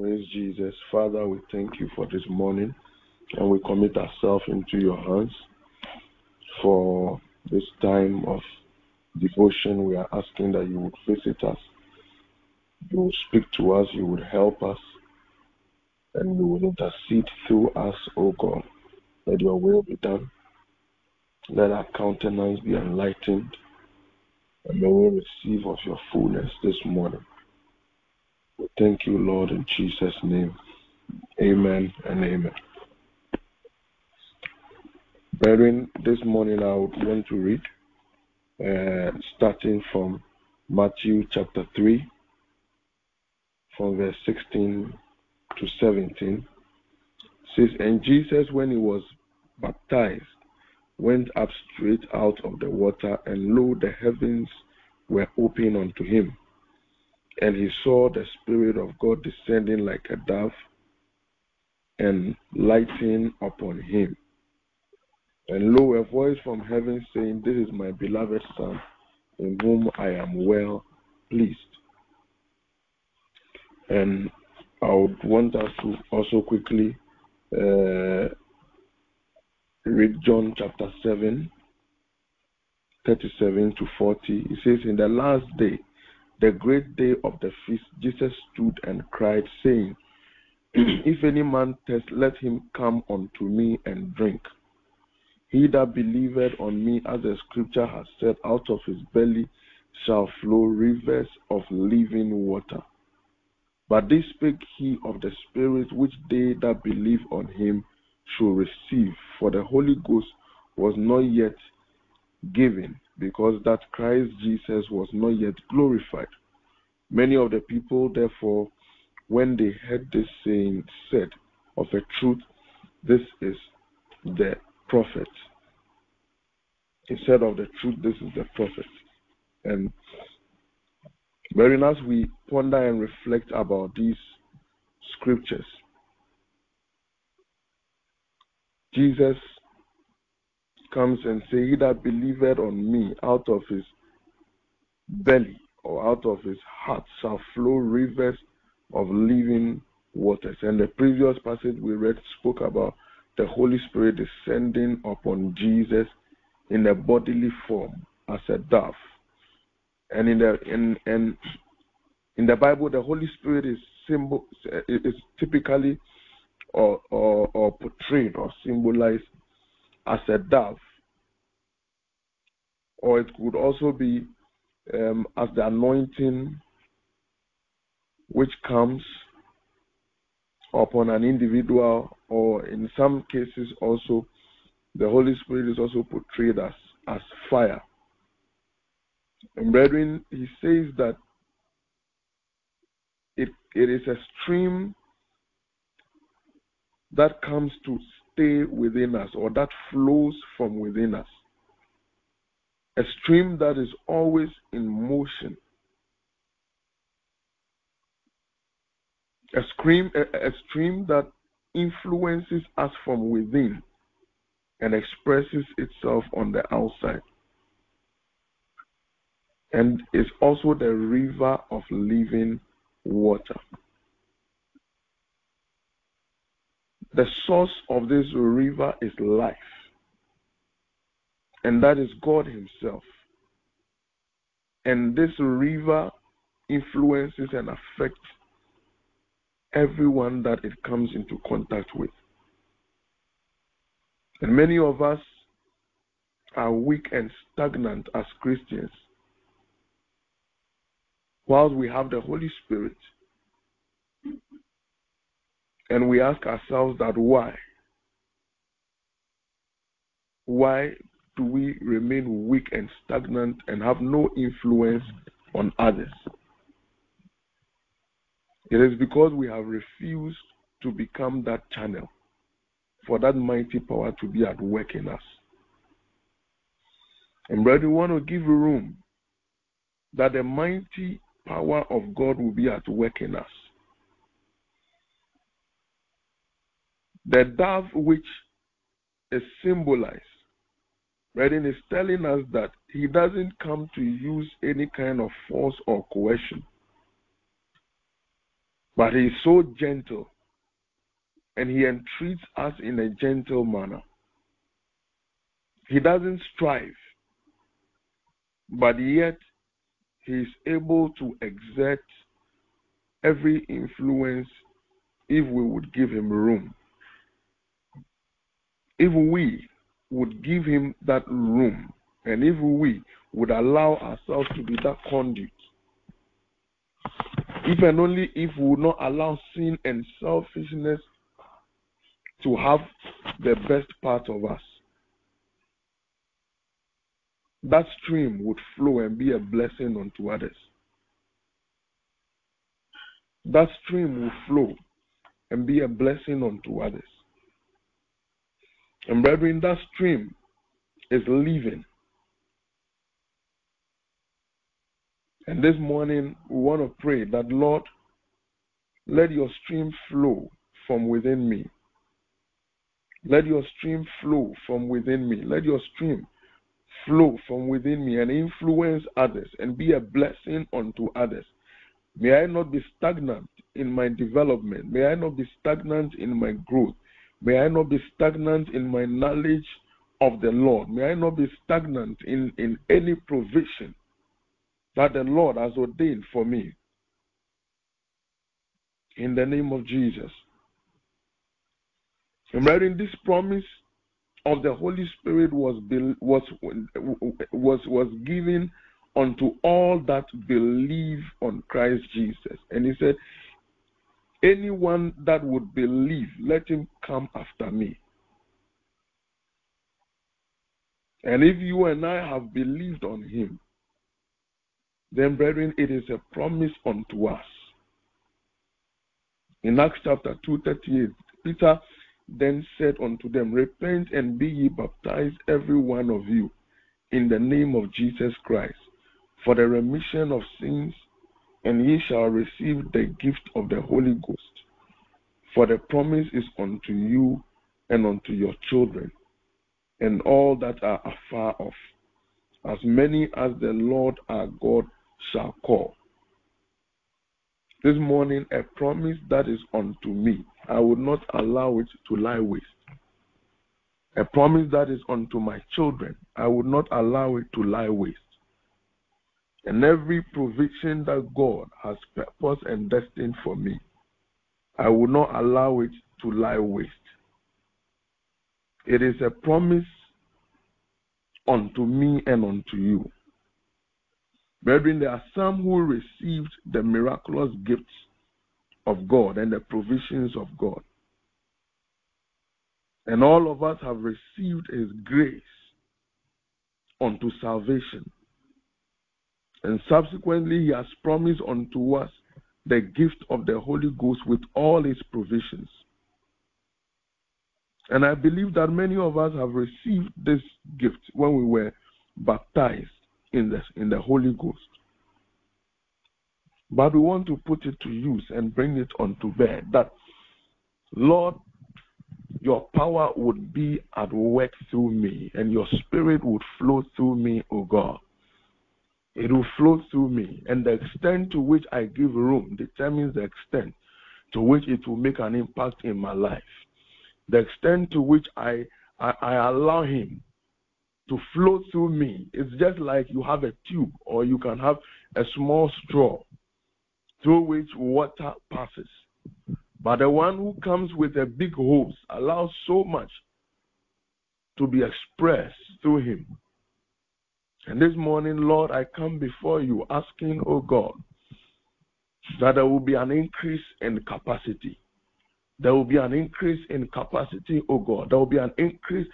Praise Jesus. Father, we thank you for this morning and we commit ourselves into your hands for this time of devotion. We are asking that you would visit us, you would speak to us, you would help us, and you would intercede through us, O God. Let your will be done. Let our countenance be enlightened, and may we receive of your fullness this morning. Thank you, Lord, in Jesus' name. Amen and amen. Brethren, this morning I would want to read, uh, starting from Matthew chapter 3, from verse 16 to 17. It says, And Jesus, when he was baptized, went up straight out of the water, and lo, the heavens were opened unto him. And he saw the Spirit of God descending like a dove and lighting upon him. And lo, a voice from heaven saying, This is my beloved Son, in whom I am well pleased. And I would want us to also quickly uh, read John chapter 7, 37 to 40. It says, In the last day, the great day of the feast, Jesus stood and cried, saying, If any man thirst, let him come unto me and drink. He that believeth on me, as the scripture has said, out of his belly shall flow rivers of living water. But this spake he of the Spirit which they that believe on him should receive, for the Holy Ghost was not yet given, because that Christ Jesus was not yet glorified. Many of the people, therefore, when they heard this saying, said, Of a truth, this is the prophet. Instead Of the truth, this is the prophet. And wherein as we ponder and reflect about these scriptures, Jesus comes and say, He that believeth on me out of his belly or out of his heart shall flow rivers of living waters. And the previous passage we read spoke about the Holy Spirit descending upon Jesus in a bodily form as a dove. And in the in in in the Bible, the Holy Spirit is symbol is typically or, or, or portrayed or symbolized as a dove, or it could also be um, as the anointing which comes upon an individual, or in some cases also the Holy Spirit is also portrayed as, as fire. And brethren, he says that it, it is a stream that comes to stay within us or that flows from within us. A stream that is always in motion. A stream, a, a stream that influences us from within and expresses itself on the outside. And is also the river of living water. The source of this river is life, and that is God Himself. And this river influences and affects everyone that it comes into contact with. And many of us are weak and stagnant as Christians. Whilst we have the Holy Spirit, and we ask ourselves that why? Why do we remain weak and stagnant and have no influence on others? It is because we have refused to become that channel for that mighty power to be at work in us. And brother, we want to give room that the mighty power of God will be at work in us. The dove which is symbolized, Reading is telling us that he doesn't come to use any kind of force or coercion. But he is so gentle and he entreats us in a gentle manner. He doesn't strive, but yet he is able to exert every influence if we would give him room. If we would give him that room, and if we would allow ourselves to be that conduit, if and only if we would not allow sin and selfishness to have the best part of us, that stream would flow and be a blessing unto others. That stream will flow and be a blessing unto others. And brethren, that stream is living. And this morning, we want to pray that, Lord, let your stream flow from within me. Let your stream flow from within me. Let your stream flow from within me and influence others and be a blessing unto others. May I not be stagnant in my development. May I not be stagnant in my growth. May I not be stagnant in my knowledge of the Lord. May I not be stagnant in, in any provision that the Lord has ordained for me. In the name of Jesus. Remember, in this promise of the Holy Spirit was was was was given unto all that believe on Christ Jesus, and He said, "Anyone that would believe, let him come after me." And if you and I have believed on Him, then, brethren, it is a promise unto us. In Acts chapter 2:38, Peter then said unto them, Repent and be ye baptized, every one of you, in the name of Jesus Christ, for the remission of sins, and ye shall receive the gift of the Holy Ghost. For the promise is unto you and unto your children, and all that are afar off, as many as the Lord our God shall call. This morning, a promise that is unto me I will not allow it to lie waste. A promise that is unto my children, I will not allow it to lie waste. And every provision that God has purposed and destined for me, I will not allow it to lie waste. It is a promise unto me and unto you. Brethren, there are some who received the miraculous gifts of God and the provisions of God. And all of us have received His grace unto salvation. And subsequently, He has promised unto us the gift of the Holy Ghost with all its provisions. And I believe that many of us have received this gift when we were baptized in the, in the Holy Ghost. But we want to put it to use and bring it unto bear that, Lord, your power would be at work through me and your spirit would flow through me, O God. It will flow through me, and the extent to which I give room determines the extent to which it will make an impact in my life. The extent to which I, I, I allow Him to flow through me is just like you have a tube or you can have a small straw through which water passes. But the one who comes with a big hose allows so much to be expressed through him. And this morning, Lord, I come before you asking, O oh God, that there will be an increase in capacity there will be an increase in capacity, oh God. There will be an increase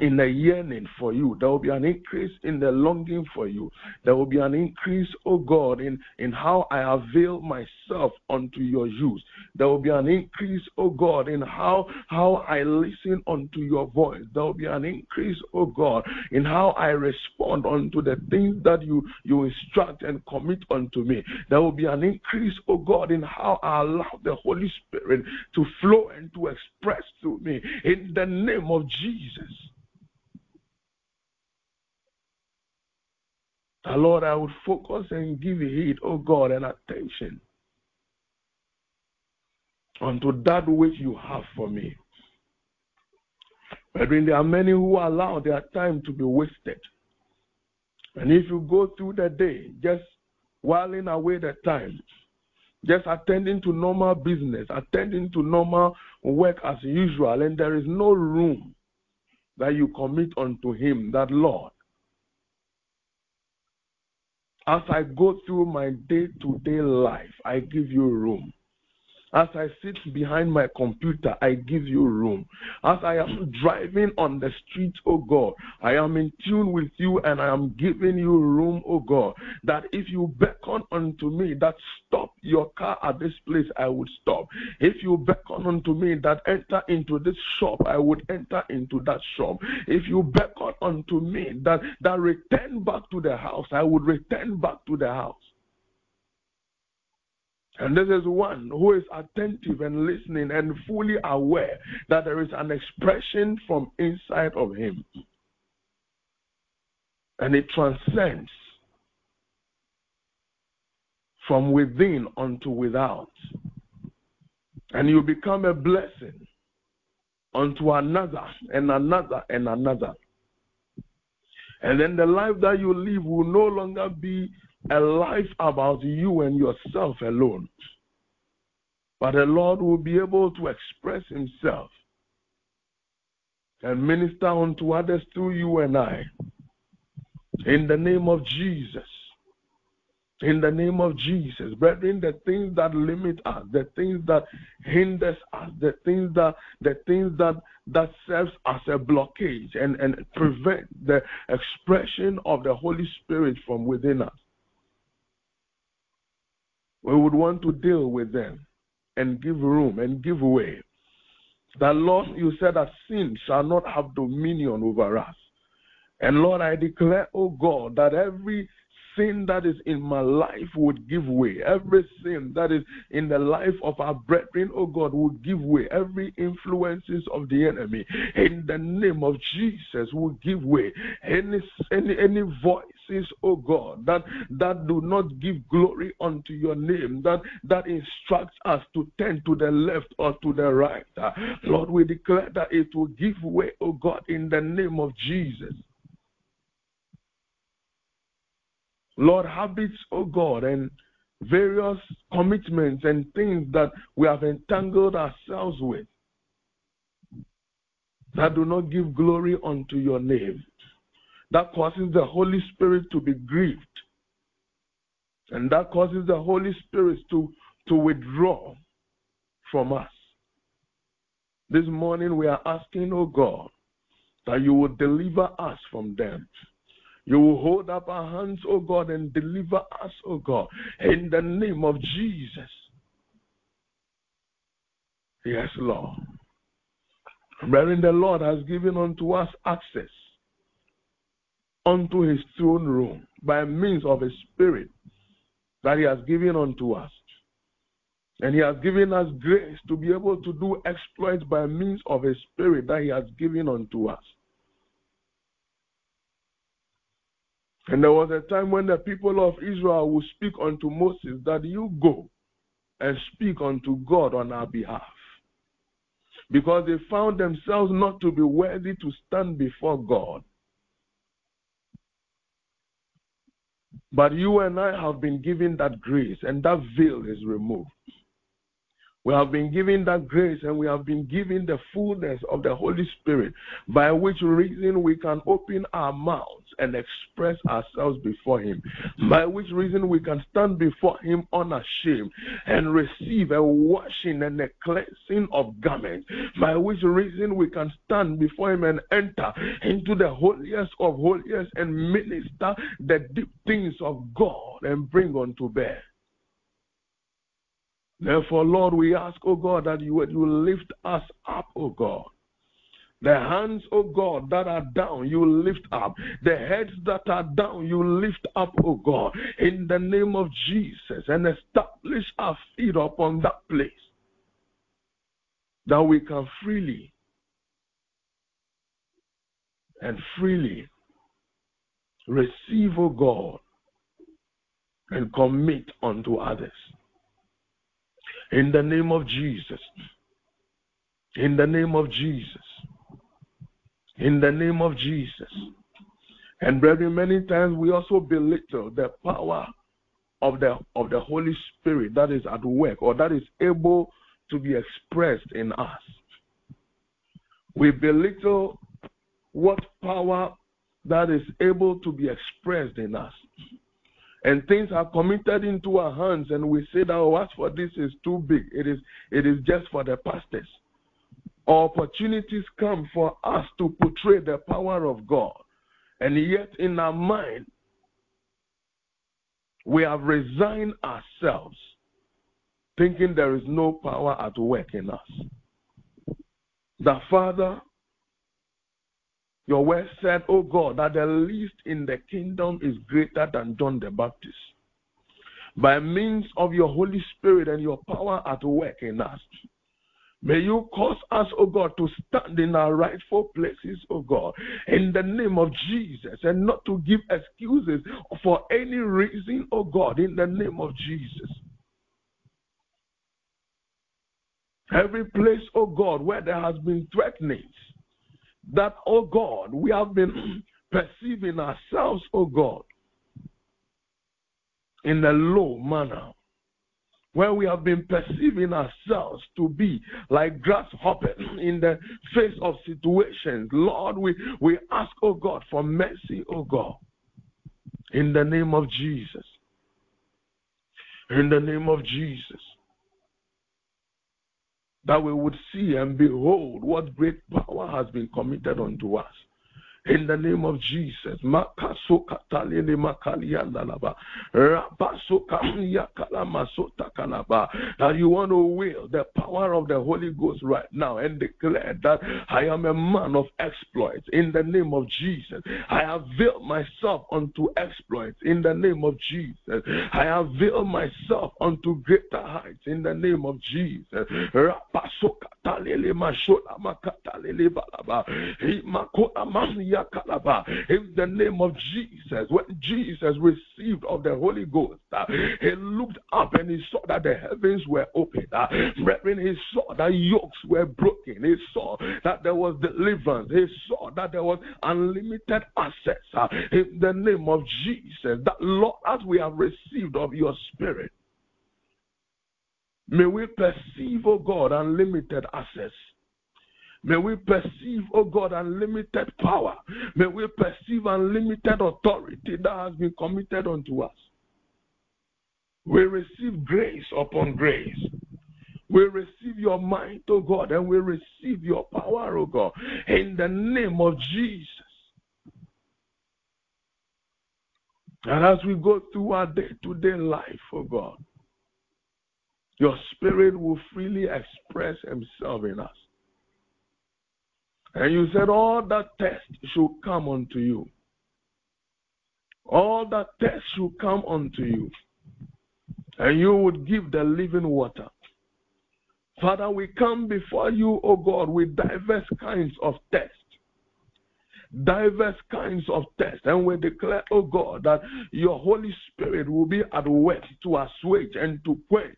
in the yearning for you. There will be an increase in the longing for you. There will be an increase, oh God, in, in how I avail myself unto your use. There will be an increase, oh God, in how how I listen unto your voice. There will be an increase, oh God, in how I respond unto the things that you, you instruct and commit unto me. There will be an increase, oh God, in how I allow the Holy Spirit to flow flow and to express to me in the name of Jesus. The Lord, I would focus and give heed, oh God, and attention unto that which you have for me. Brethren, there are many who allow their time to be wasted. And if you go through the day just whiling away the time, just attending to normal business, attending to normal work as usual, and there is no room that you commit unto Him, that Lord, as I go through my day to day life, I give you room. As I sit behind my computer, I give you room. As I am driving on the street, oh God, I am in tune with you and I am giving you room, oh God, that if you beckon unto me that stop your car at this place, I would stop. If you beckon unto me that enter into this shop, I would enter into that shop. If you beckon unto me that, that return back to the house, I would return back to the house. And this is one who is attentive and listening and fully aware that there is an expression from inside of him. And it transcends from within unto without. And you become a blessing unto another and another and another. And then the life that you live will no longer be a life about you and yourself alone. But the Lord will be able to express Himself and minister unto others through you and I. In the name of Jesus. In the name of Jesus. Brethren, the things that limit us, the things that hinders us, the things that the things that that serves as a blockage and, and prevent the expression of the Holy Spirit from within us we would want to deal with them and give room and give way. That Lord, you said that sin shall not have dominion over us. And Lord, I declare, oh God, that every sin that is in my life would give way. Every sin that is in the life of our brethren, oh God, would give way. Every influences of the enemy, in the name of Jesus, will give way. Any any any voices, oh God, that that do not give glory unto your name, that that instructs us to turn to the left or to the right. Lord, we declare that it will give way, oh God, in the name of Jesus. Lord, habits, oh God, and various commitments and things that we have entangled ourselves with that do not give glory unto your name, that causes the Holy Spirit to be grieved, and that causes the Holy Spirit to, to withdraw from us. This morning we are asking, oh God, that you will deliver us from them. You will hold up our hands, O God, and deliver us, O God, in the name of Jesus. Yes, Lord. Wherein the Lord has given unto us access unto his throne room by means of his spirit that he has given unto us. And he has given us grace to be able to do exploits by means of his spirit that he has given unto us. And there was a time when the people of Israel would speak unto Moses that you go and speak unto God on our behalf. Because they found themselves not to be worthy to stand before God. But you and I have been given that grace, and that veil is removed. We have been given that grace and we have been given the fullness of the Holy Spirit, by which reason we can open our mouths and express ourselves before Him, by which reason we can stand before Him unashamed and receive a washing and a cleansing of garments, by which reason we can stand before Him and enter into the holiest of holiest and minister the deep things of God and bring unto bear. Therefore, Lord, we ask, O God, that you, you lift us up, O God. The hands, O God, that are down, you lift up. The heads that are down, you lift up, O God, in the name of Jesus, and establish our feet upon that place that we can freely and freely receive, O God, and commit unto others. In the name of Jesus. In the name of Jesus. In the name of Jesus. And brethren, many times we also belittle the power of the of the Holy Spirit that is at work or that is able to be expressed in us. We belittle what power that is able to be expressed in us. And things are committed into our hands, and we say that oh, for this is too big. It is it is just for the pastors. Opportunities come for us to portray the power of God. And yet in our mind, we have resigned ourselves, thinking there is no power at work in us. The Father, your word said, Oh God, that the least in the kingdom is greater than John the Baptist. By means of your Holy Spirit and your power at work in us, May you cause us, O oh God, to stand in our rightful places, O oh God, in the name of Jesus, and not to give excuses for any reason, O God, in the name of Jesus. Every place, O God, where there has been threatenings, that, oh God, we have been perceiving ourselves, oh God, in a low manner where we have been perceiving ourselves to be like grasshoppers in the face of situations. Lord, we, we ask, oh God, for mercy, oh God, in the name of Jesus. In the name of Jesus. That we would see and behold what great power has been committed unto us in the name of Jesus. That you want to will the power of the Holy Ghost right now and declare that I am a man of exploits in the name of Jesus. I have veiled myself unto exploits in the name of Jesus. I have veiled myself unto greater heights in the name of Jesus. In the name of Jesus, when Jesus received of the Holy Ghost, uh, he looked up and he saw that the heavens were open. Uh, brethren, he saw that yokes were broken. He saw that there was deliverance. He saw that there was unlimited access. Uh, in the name of Jesus, that Lord, as we have received of your Spirit, may we perceive, oh God, unlimited access May we perceive, oh God, unlimited power. May we perceive unlimited authority that has been committed unto us. We receive grace upon grace. We receive your might, oh God, and we receive your power, oh God, in the name of Jesus. And as we go through our day to day life, oh God, your spirit will freely express himself in us. And you said, All that test should come unto you. All that test should come unto you. And you would give the living water. Father, we come before you, O God, with diverse kinds of tests. Diverse kinds of tests. And we declare, O God, that your Holy Spirit will be at work to assuage and to quench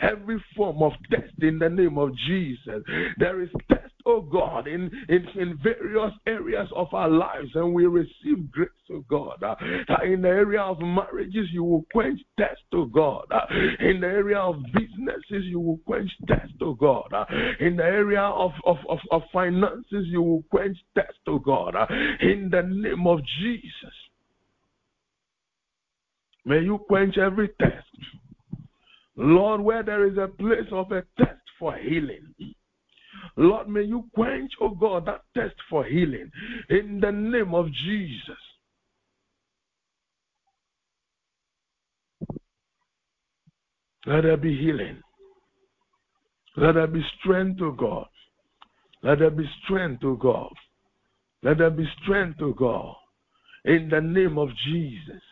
every form of test in the name of Jesus. There is test, oh God, in, in, in various areas of our lives, and we receive grace, oh God. Uh, in the area of marriages, you will quench test, oh God. Uh, in the area of businesses, you will quench test, oh God. Uh, in the area of, of, of, of finances, you will quench test, oh God. in the name of Jesus. May you quench every test Lord, where there is a place of a test for healing. Lord, may you quench, oh God, that test for healing in the name of Jesus. Let there be healing. Let there be strength, to God. Let there be strength, to God. Let there be strength, to God. In the name of Jesus.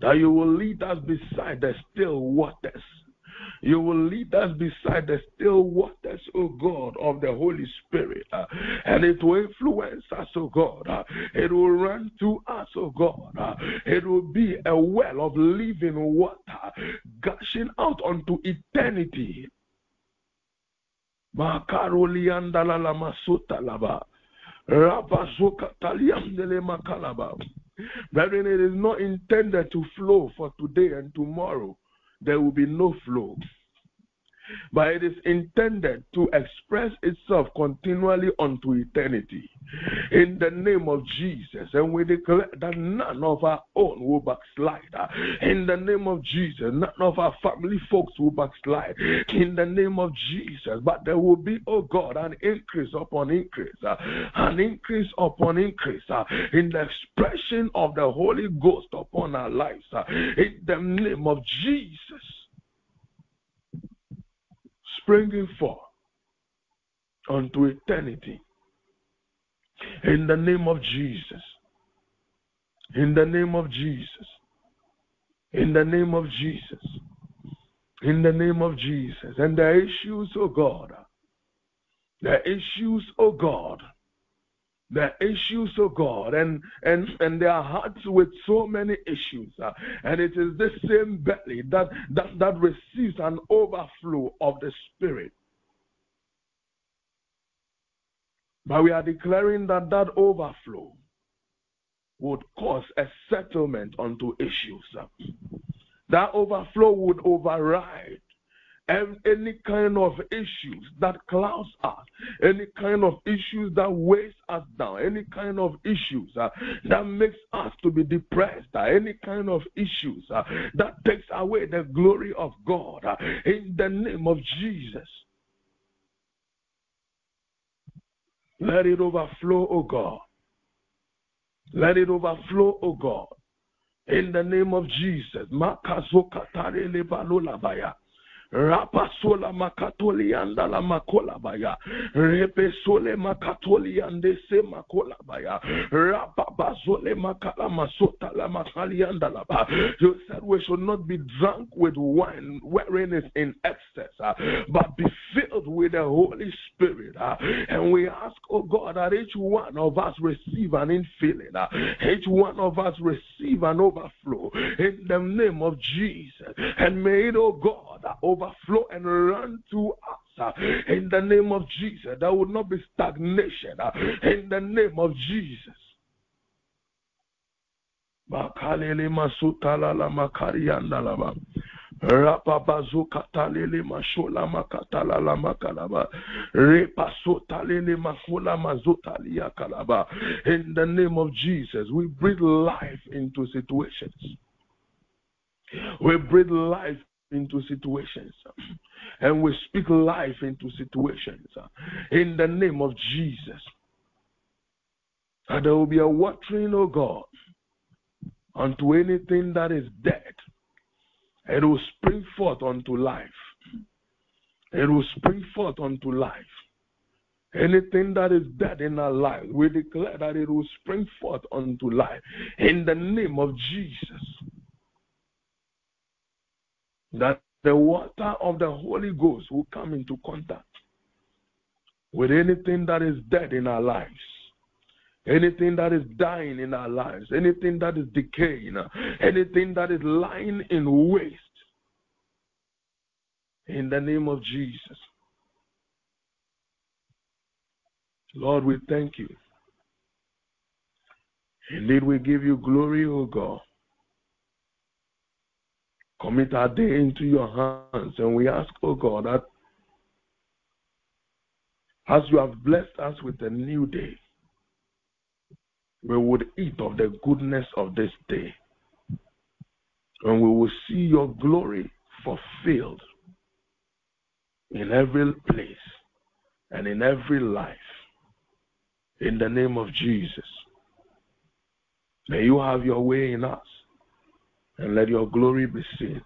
That you will lead us beside the still waters you will lead us beside the still waters, O God, of the Holy Spirit. Uh, and it will influence us, O God. Uh, it will run through us, O God. Uh, it will be a well of living water gushing out unto eternity. Brethren, it is not intended to flow for today and tomorrow. There will be no flow but it is intended to express itself continually unto eternity. In the name of Jesus, and we declare that none of our own will backslide. In the name of Jesus, none of our family folks will backslide. In the name of Jesus, but there will be, oh God, an increase upon increase, an increase upon increase in the expression of the Holy Ghost upon our lives. In the name of Jesus springing forth unto eternity. In the name of Jesus. In the name of Jesus. In the name of Jesus. In the name of Jesus. And the issues, oh God. The issues, oh God the issues of God. And and and their hearts with so many issues uh, and it is this same belly that, that that receives an overflow of the spirit. But we are declaring that that overflow would cause a settlement unto issues that overflow would override any kind of issues that clouds us, any kind of issues that weighs us down, any kind of issues uh, that makes us to be depressed, uh, any kind of issues uh, that takes away the glory of God, uh, in the name of Jesus. Let it overflow, O God. Let it overflow, O God. In the name of Jesus. Rapasola makatoli anda la makola baya. Repesole makatoli ande se makola baya. Rapabazole makala masota la makali anda la ba. You said we should not be drunk with wine wherein is in excess, uh, but be filled with the Holy Spirit. Uh, and we ask, oh God, that each one of us receive an infilling. Uh, each one of us receive an overflow in the name of Jesus. And may it, oh God, overflow and run to us in the name of Jesus. There will not be stagnation in the name of Jesus. Masutala la makarianda katalele mashola makatala la makalaba. In the name of Jesus, we breathe life into situations. We breathe life into situations and we speak life into situations in the name of Jesus. And there will be a watering, oh God, unto anything that is dead. It will spring forth unto life. It will spring forth unto life. Anything that is dead in our lives, we declare that it will spring forth unto life in the name of Jesus that the water of the Holy Ghost will come into contact with anything that is dead in our lives, anything that is dying in our lives, anything that is decaying, anything that is lying in waste. In the name of Jesus. Lord, we thank you. Indeed, we give you glory, O God commit our day into your hands. And we ask, oh God, that as you have blessed us with a new day, we would eat of the goodness of this day. And we will see your glory fulfilled in every place and in every life. In the name of Jesus. May you have your way in us and let your glory be seen.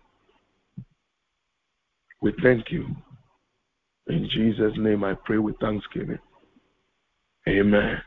We thank you. In Jesus' name I pray with thanksgiving. Amen.